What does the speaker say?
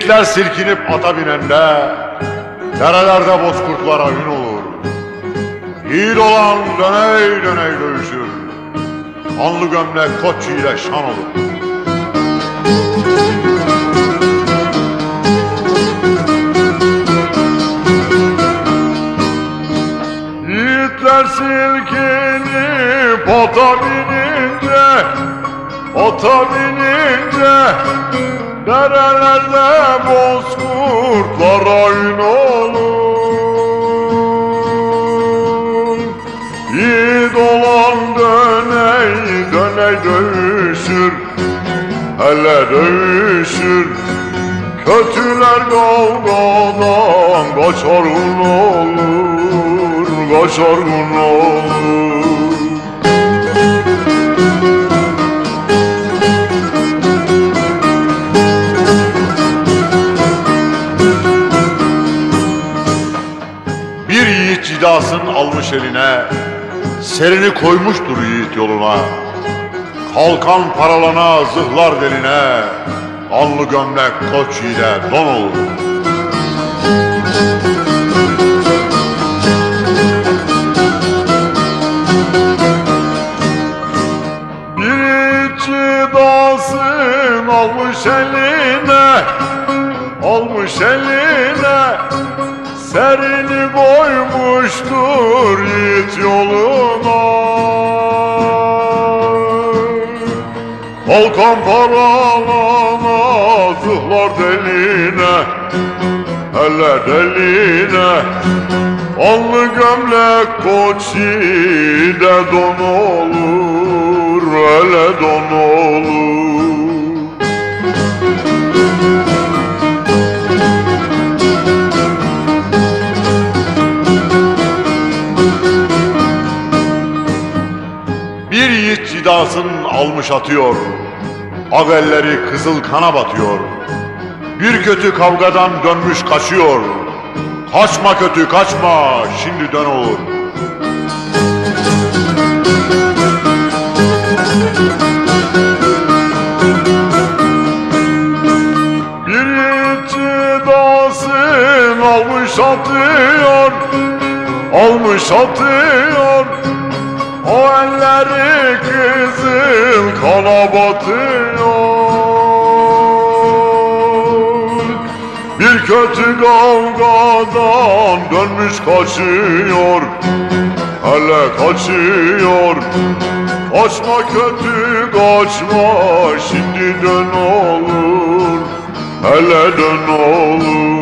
Yiğitler silkinip ata binende Derelerde bozkurtlar oyun olur. Yiğit olan döney döney dövüşür Anlı gömlek koç ile şan olur. Yiğitler silkinip ata binince Ata binince Derelerde bozkurtlar oyun olur Yiğit olan döney döney dövüşür Hele dövüşür. Kötüler kavgadan kaçar gün olur Kaçar gün olur cidasın almış eline Serini koymuştur yiğit yoluna. Kalkan paralana zırhlar deline Allı gömlek koç ile don olur. Bir cidasın almış eline Almış eline Serini koymuştur yiğit yoluna. Halkan paralana zıhlar deline Hele deline. Allı gömlek koç de don olur Hele don olur Bir yiğit cidasın almış atıyor. Avelleri kızıl kana batıyor. Bir kötü kavgadan dönmüş kaçıyor. Kaçma kötü kaçma şimdi dön olur Bir yiğit cidasın almış atıyor. Almış atıyor o elleri kızıl kana batıyor Bir kötü kavgadan dönmüş kaçıyor. Hele kaçıyor. Kaçma kötü kaçma Şimdi dön olur Hele dön olur